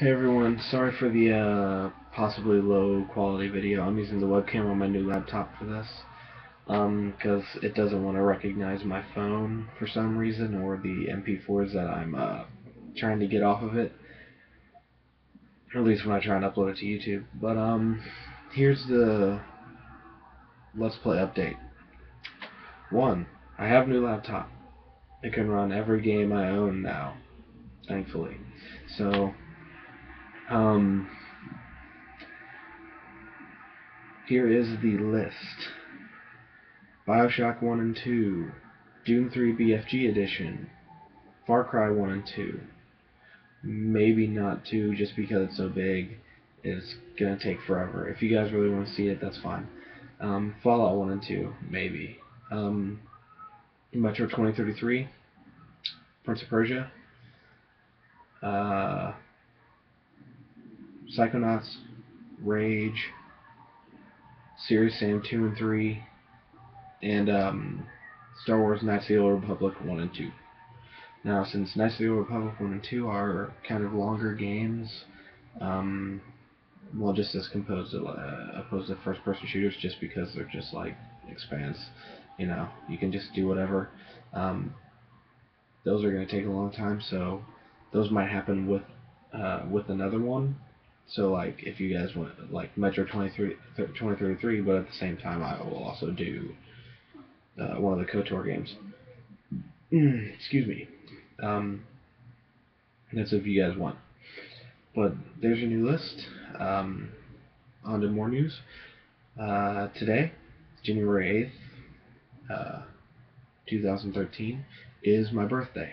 Hey everyone, sorry for the uh, possibly low quality video. I'm using the webcam on my new laptop for this because um, it doesn't want to recognize my phone for some reason or the MP4s that I'm uh, trying to get off of it. At least when I try and upload it to YouTube. But um, here's the Let's Play update. One, I have a new laptop. It can run every game I own now, thankfully. So um, here is the list. Bioshock 1 and 2, Doom 3 BFG Edition, Far Cry 1 and 2, maybe not 2 just because it's so big, it's to take forever. If you guys really want to see it, that's fine. Um, Fallout 1 and 2, maybe. Um, Metro 2033, Prince of Persia, uh, Psychonauts, Rage, Serious Sam 2 and 3, and um, Star Wars Knights of the Old Republic 1 and 2. Now, since Knights of the Old Republic 1 and 2 are kind of longer games, um, well, just as composed uh, opposed to first-person shooters, just because they're just like expanse, you know, you can just do whatever. Um, those are going to take a long time, so those might happen with uh, with another one. So like if you guys want like Metro 23, 2033, but at the same time I will also do uh, one of the KOTOR games. Excuse me. Um, that's if you guys want. But there's your new list. Um, on to more news. Uh, today, January 8th, uh, 2013, is my birthday.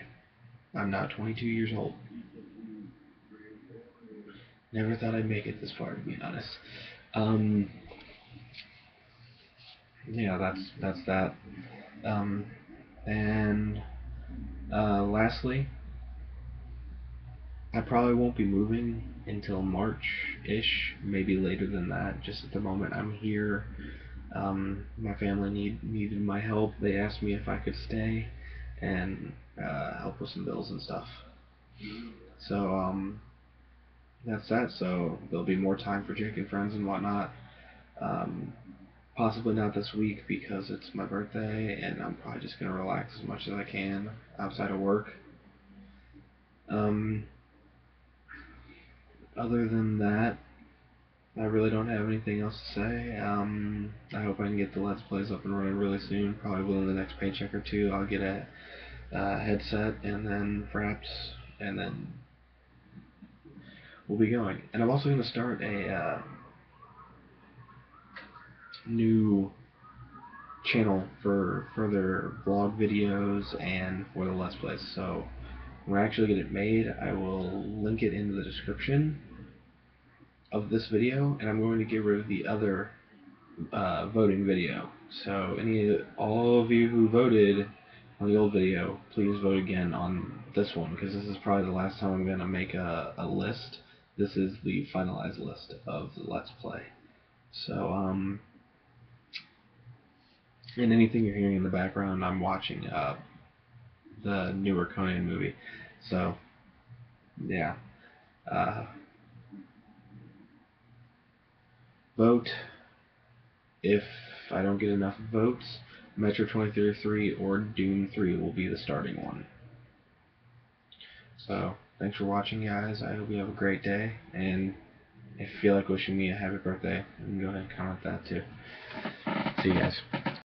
I'm now 22 years old. Never thought I'd make it this far, to be honest. Um, yeah, that's that's that. Um, and uh, lastly, I probably won't be moving until March-ish, maybe later than that. Just at the moment, I'm here. Um, my family need needed my help. They asked me if I could stay and uh, help with some bills and stuff. So um, that's that. So there'll be more time for drinking friends and whatnot. Um, possibly not this week because it's my birthday and I'm probably just gonna relax as much as I can outside of work. Um, other than that, I really don't have anything else to say. Um, I hope I can get the Let's Plays up and running really soon. Probably within the next paycheck or two, I'll get a uh, headset and then perhaps and then we'll be going. And I'm also going to start a uh, new channel for further vlog videos and for the Let's Plays. So when I actually get it made, I will link it in the description of this video, and I'm going to get rid of the other uh, voting video. So any all of you who voted on the old video, please vote again on this one because this is probably the last time I'm going to make a, a list this is the finalized list of the Let's Play. So, um, and anything you're hearing in the background, I'm watching uh, the newer Conan movie. So, yeah. Uh, vote. If I don't get enough votes, Metro 2033 or Doom 3 will be the starting one. So, Thanks for watching, guys. I hope you have a great day. And if you feel like wishing me a happy birthday, you can go ahead and comment that too. See you guys.